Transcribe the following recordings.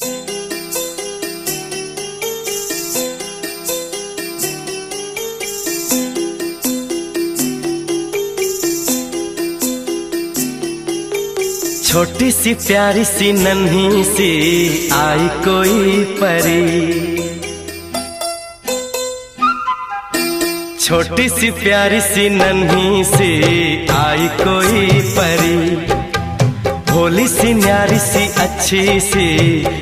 छोटी सी प्यारी सी नन्ही सी आई कोई परी। छोटी सी प्यारी सी नन्ही सी आई कोई परी। भोली सी न्यारी सी अच्छी सी,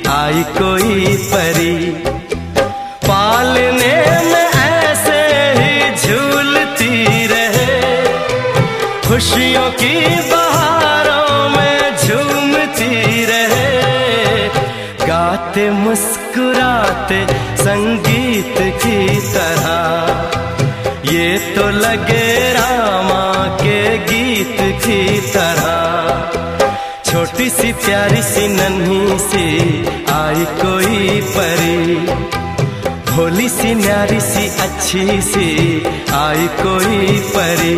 आई कोई परी। पालने में ऐसे ही झूलती रहे। खुशियों की बहारों में झूमती रहे। गाते, मुस्कुराते संगीत की तरह। ये तो लगे रामा के गीत की तरह। सी प्यारी सी नन्ही सी आई कोई परी। भोली सी, न्यारी सी, अच्छी सी आई कोई परी।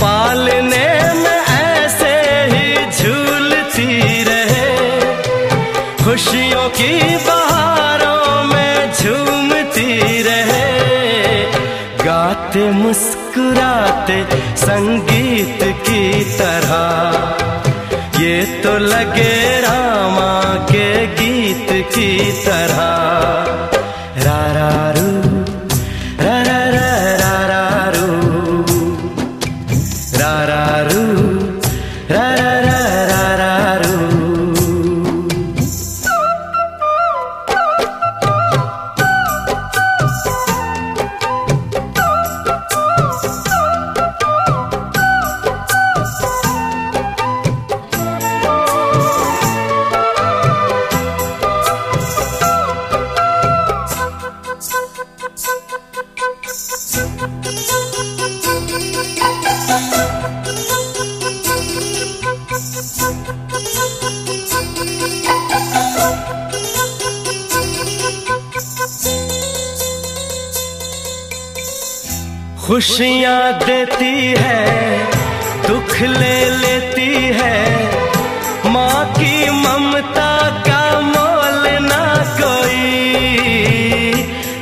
पालने में ऐसे ही झूलती रहे। खुशियों की बहारों में झूमती रहे। गाते मुस्कुराते संगीत की तरह। ये तो लगे रामा के गीत की तरह। खुशियाँ देती है, दुख ले लेती है। माँ की ममता का मोल ना कोई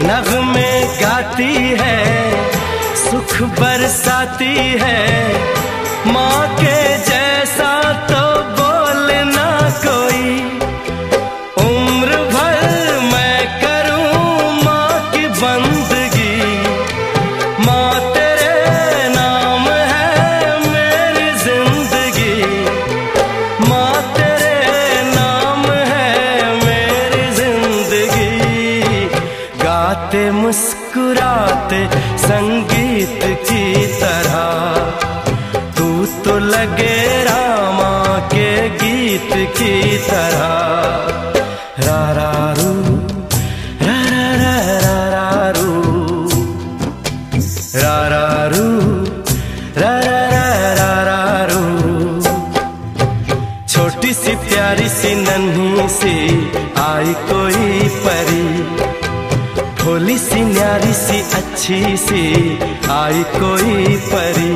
नगमे गाती है, सुख बरसाती है। माँ के जैसा अच्छी सी आई कोई परी।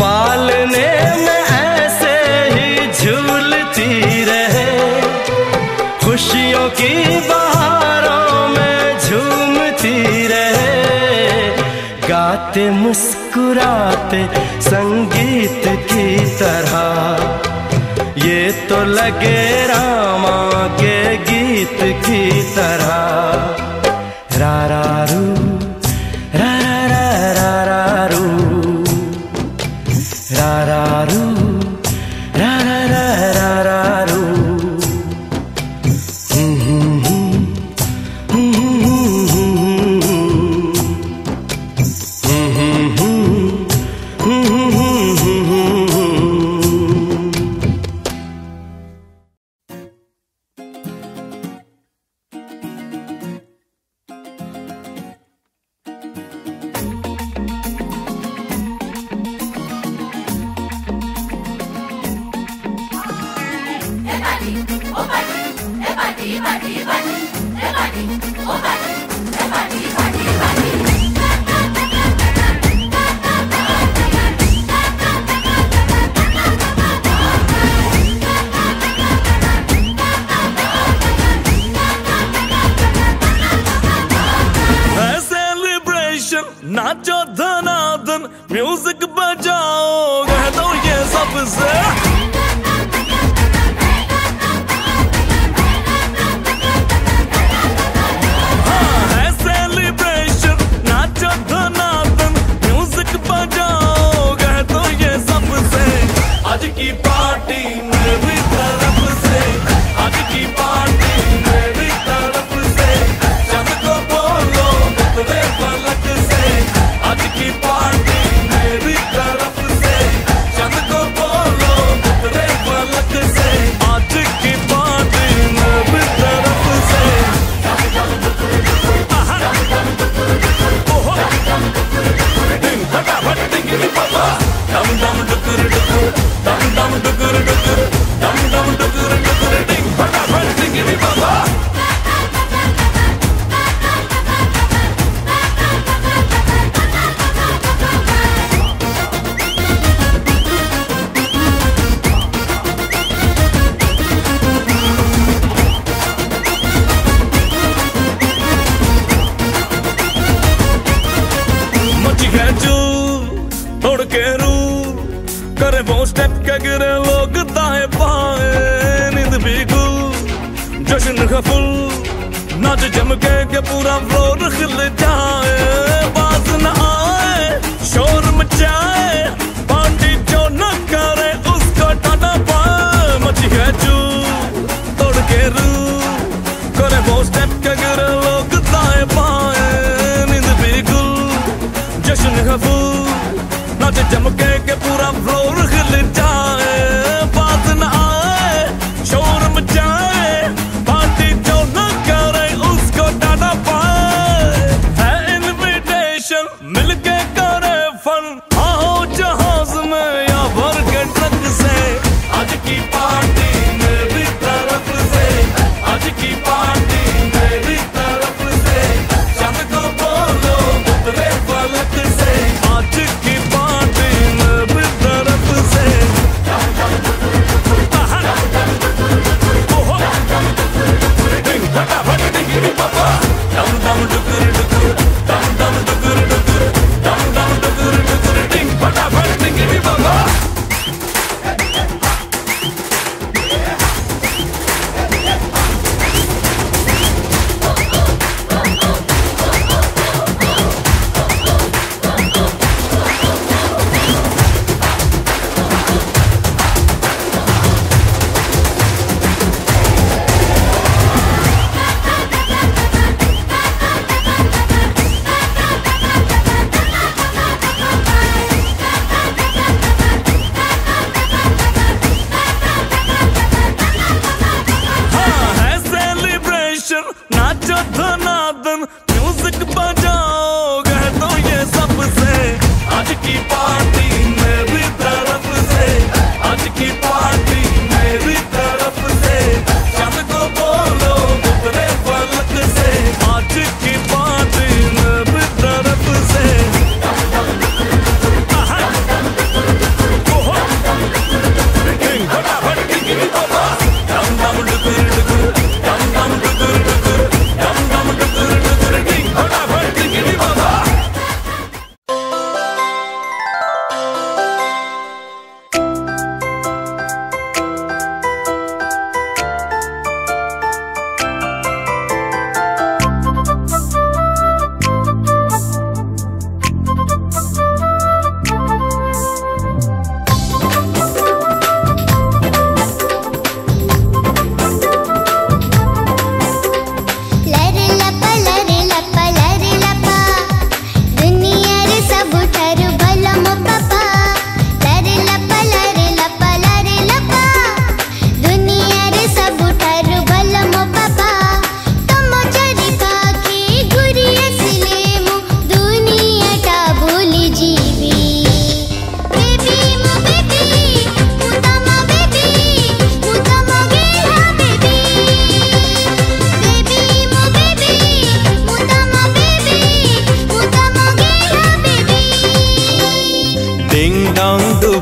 पालने में ऐसे ही झूलती रहे। खुशियों की बहारों में झूमती रहे। गाते मुस्कुराते संगीत की तरह। ये तो लगे रामा के गीत की तरह। रा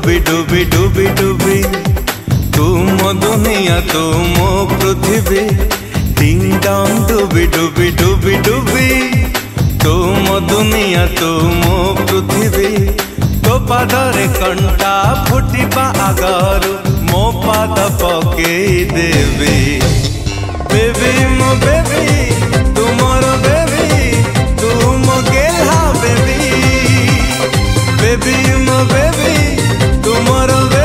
ডুবি ডুবি ডুবি ডুবি। তুম দুনিয়া, তুম পৃথিবী। টিং টাং ডুবি ডুবি ডুবি ডুবি। তুম দুনিয়া, তুম পৃথিবী। তো পাদরে কণ্টা ফুটিবা আগরু। মো পাদ পকে ଦେବି বেবি ମୋ বেবি ତୁମର ବେବି ତୁମ ଗେହ୍ଲା বেবি। ବେବି tomorrow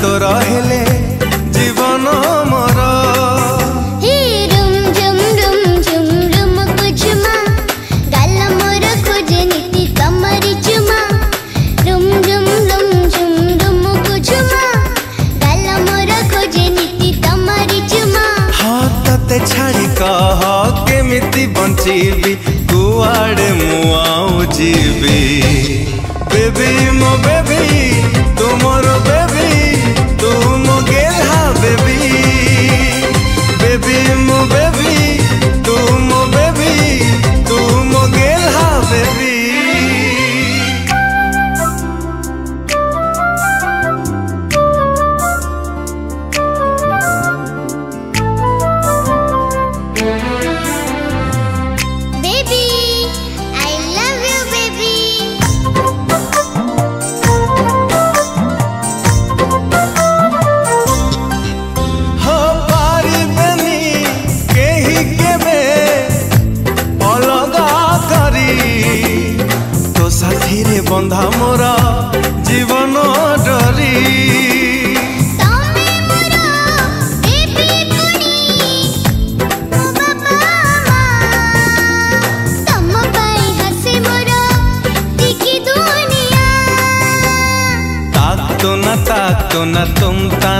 ତୋର ହେଲେ ଜୀବନ ମୋର ଛାଡ଼ି କହ କେମିତି ବଞ୍ଚିବି କୁଆଡ଼େ ମୁଁ ଆଉ ଯିବି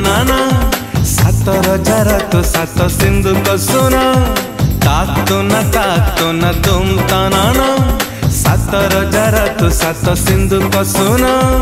నానా. సతర జరతు సత సింధు కొసునా. తాక్తున్న తాక్తున్న తుమ్తా నానా. సతర జరతు సత Sindhu కొసునా.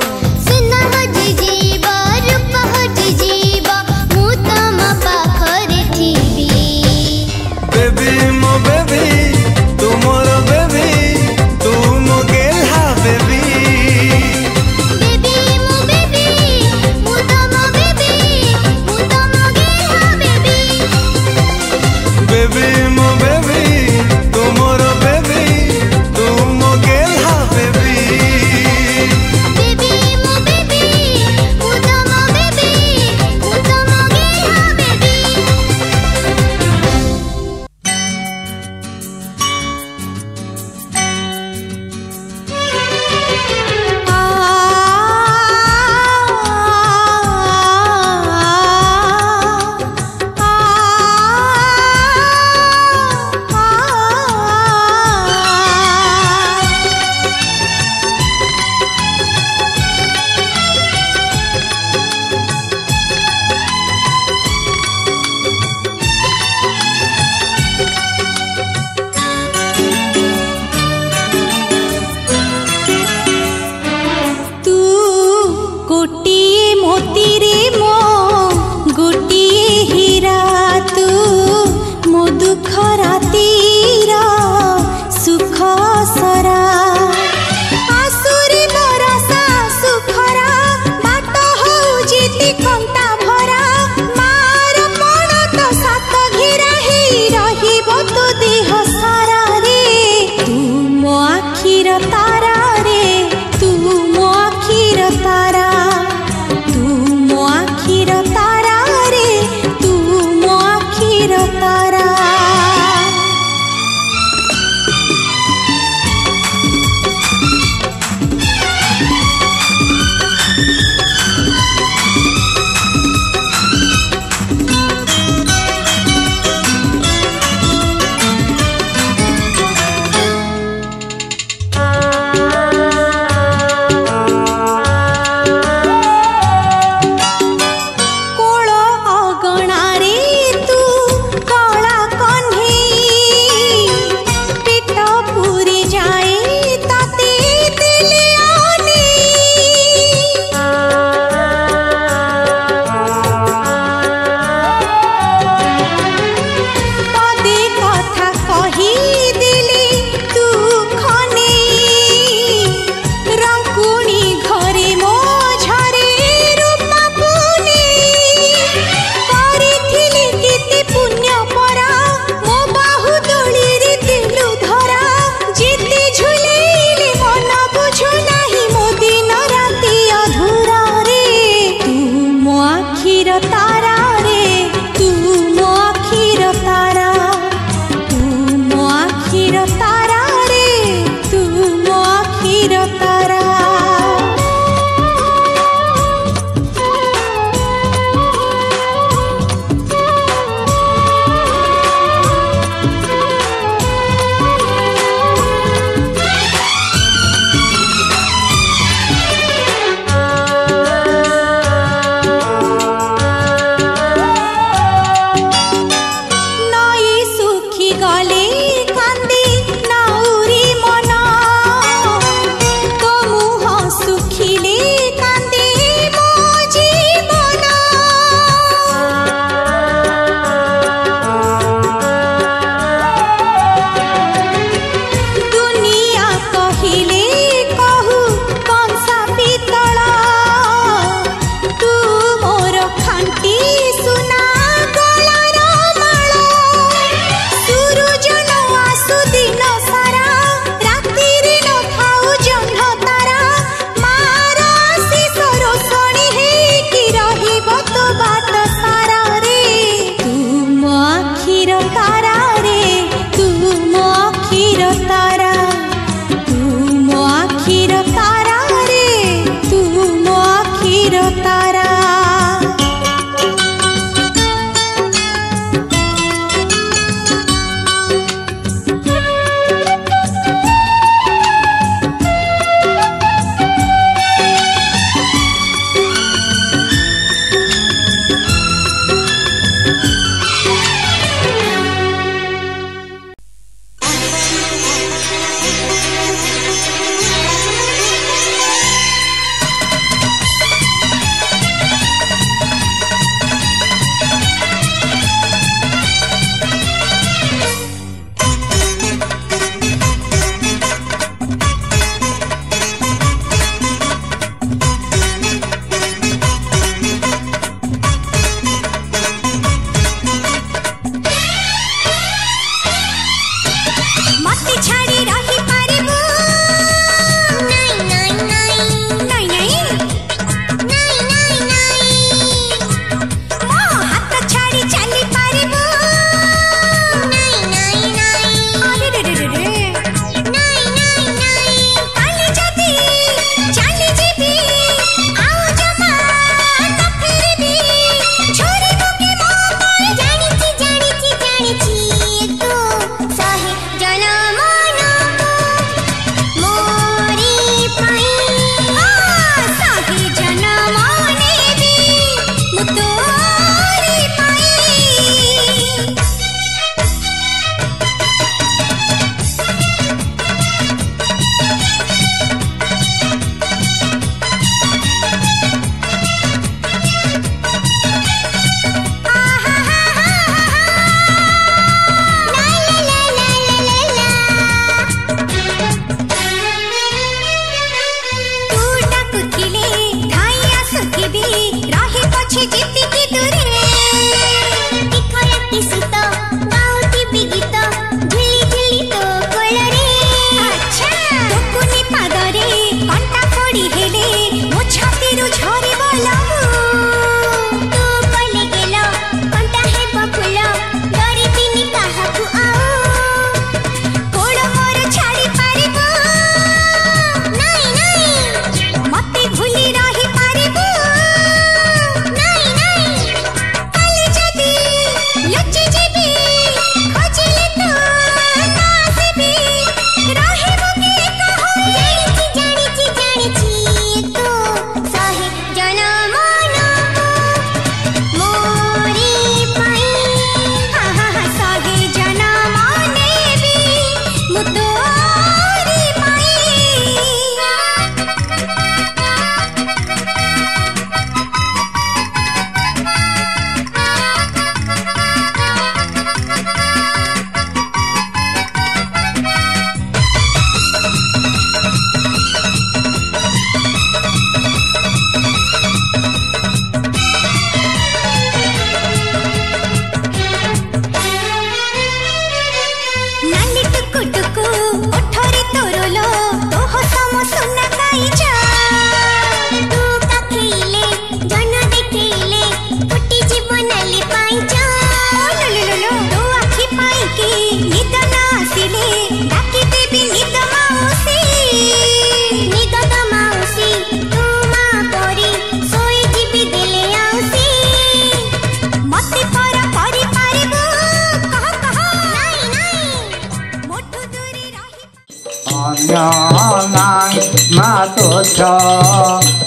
cho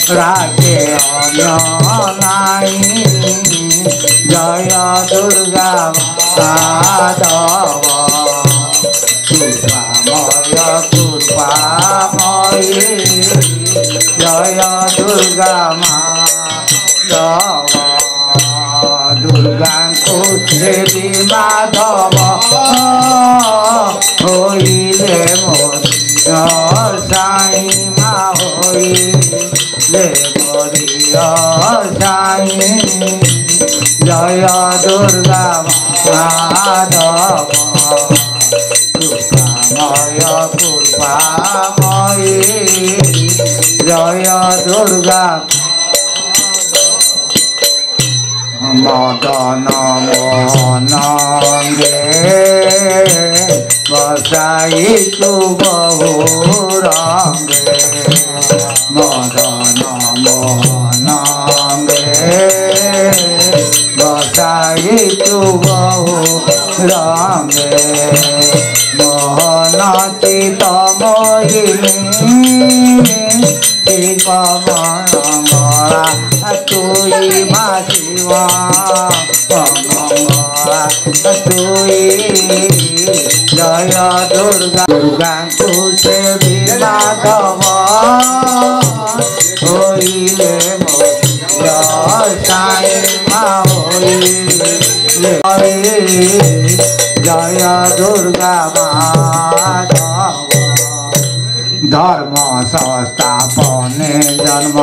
ra kẹo nhỏ lại. Rồi durga và đó kurpa mọi kurpa mọi. Rồi durga mà đó durga kutrevi madhava hoile mo sai মা হইলে মরিয় সাই জয় দুর্গা মাধব কৃপাময় কৃপাময়ী জয় দুর্গা মদন মনঙ্গে বসাই তু বহু রঙ্গে জয় দুর্গা মাধব ধর্ম সংস্থাপনে জন্ম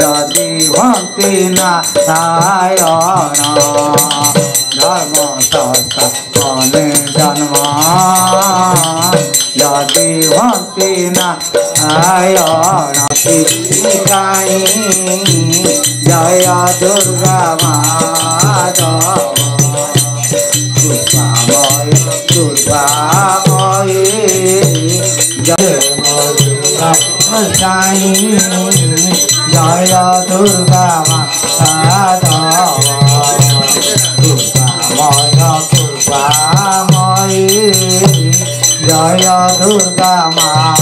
যদি ভক্তি নারায়ণ ধর্ম সংস্থাপনে জন্ম যদি ভক্তি নারায়ণ শিকাই জয় দুর্গা মাধব जय दुर्गा माता जय दुर्गा माता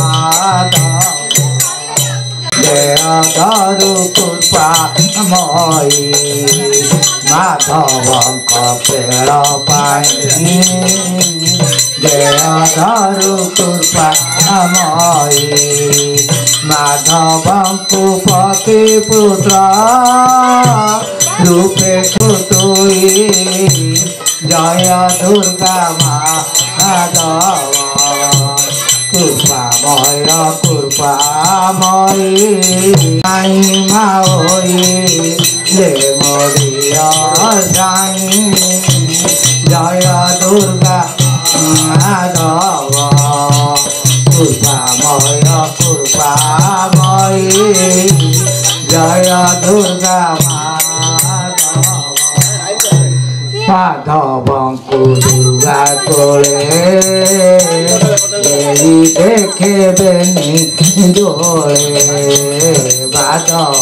जय মাধবম কুপতি পুত্র রূপে তুই জয় দুর্গা মাধব কৃপাময় কৃপাময় সাই মাই লে মরিয় সাই জয় দুর্গা মাধব जय दुर्गा माधव को दुर्गा कोले देखे बेनी डोले माधव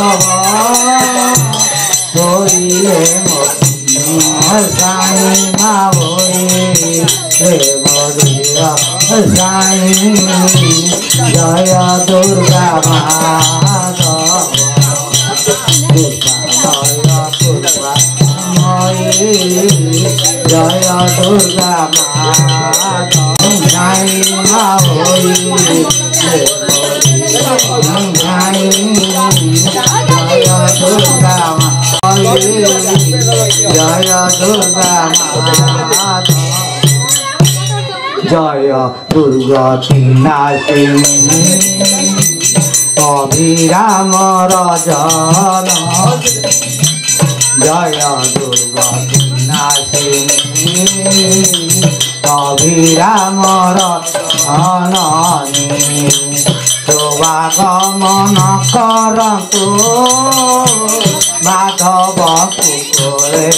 Oh. গতি নাচে অভিরাম রজন জয় দুর্গতি নাচে অভিরাম রজনী শোভাগমন করতু মাধব কুকুরে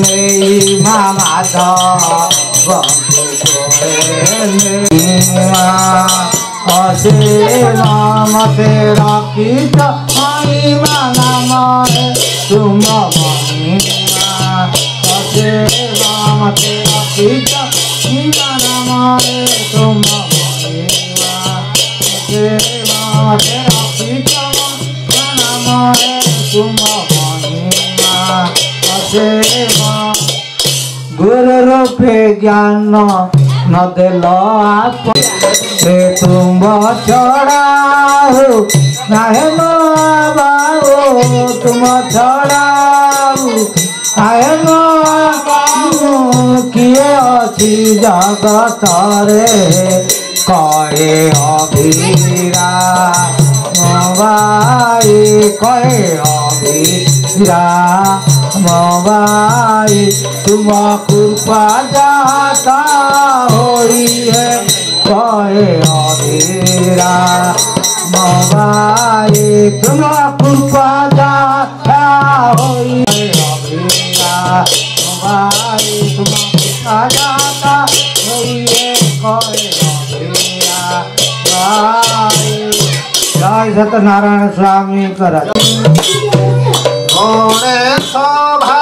নেই মা মাধব श्री राम तेरा गीता हरी मना तुम भवानी श्री राम तेरा गीता हरी माला मारे तुम भवानी श्री राम तेरा गीता माला मारे तुम भवानी राम गुरु रूपे ज्ञान न देल आप से तुम छड़ाओ नाहे बाबू तुम छड़ाओ आए किए अछि जगतरे कहे अभिरा मोबाई कहे अभिरा मोबाई तुम कृपा जाता होई है। कहे अभिरा मोबाई तुम कृपा जाता होई है। अभिरा मोबाई तुम कृपा जाता होई है। कहे मोबाई जय सत्यनारायण स्वामी कर। गणेश भास्कर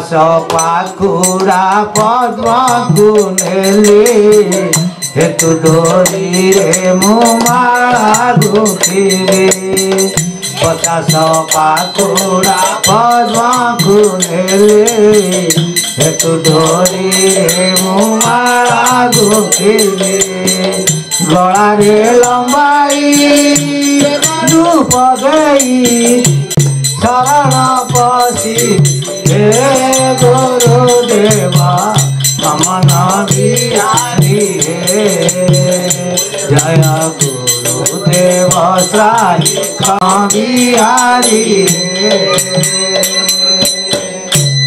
চাষ পাকুড়া পদ্ম গুনেলে হেতু ডোরি রে মুমারা ঘুকিরে পচাশ পাকুড়া পদ্ম গুনেলে হেতু ডোরি রে মুমারা ঘুকিরে গলারে লম্বাই, রূপ দেই, শরণ পশি গুরুদেব সাই বিহারি হে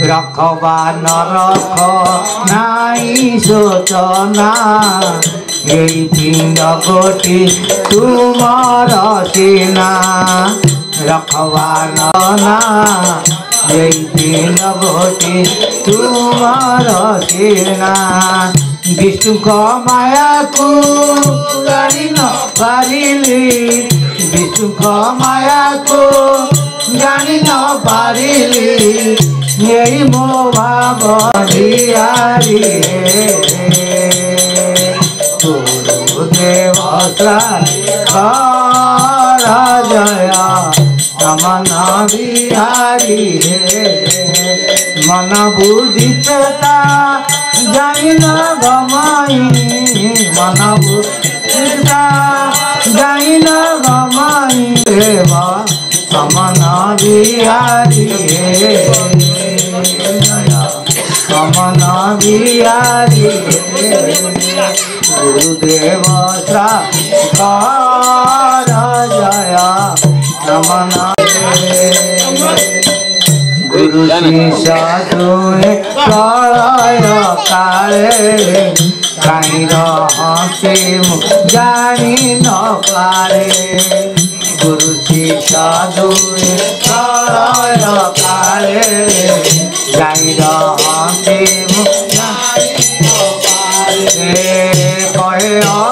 রখবা নরখ নাই সোচনা এই পিণ্ড কোটি তুমর সেনা রখবা না এই পিণ্ড কোটি তুমর সেনা বিষ্ণু মায়া কুড়ি নারিলি বিষ্ণু মায়া কো জানি নারিলি এই মো ভাবিয়ারি দেবতা জয়া মনা বিহারি হে মন বুঝিতে তা जय न गमाई मानव सीता जय। न गमाई मा समना बिहारी समना बिहारी गुरुदेव सा जया समना সাধুয়ে প্রলয় কালে কাই রহতে জানি ন পারে গুরু সাধুয়ে প্রলয় কালে যাই রহতে জানি ন পারে কহে অবিরাম হরে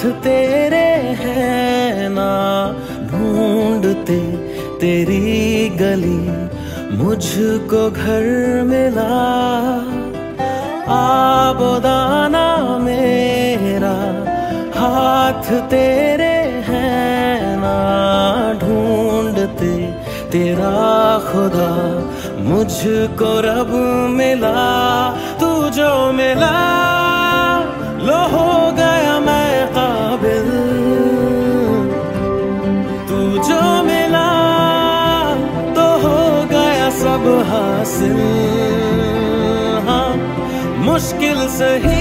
साथ तेरे है ना, ढूंढते तेरी गली, मुझको घर मिला। आबोदाना मेरा, हाथ तेरे है ना, ढूंढते तेरा खुदा, मुझको रब मिला तू जो मिला। हाँ। मुश्किल सही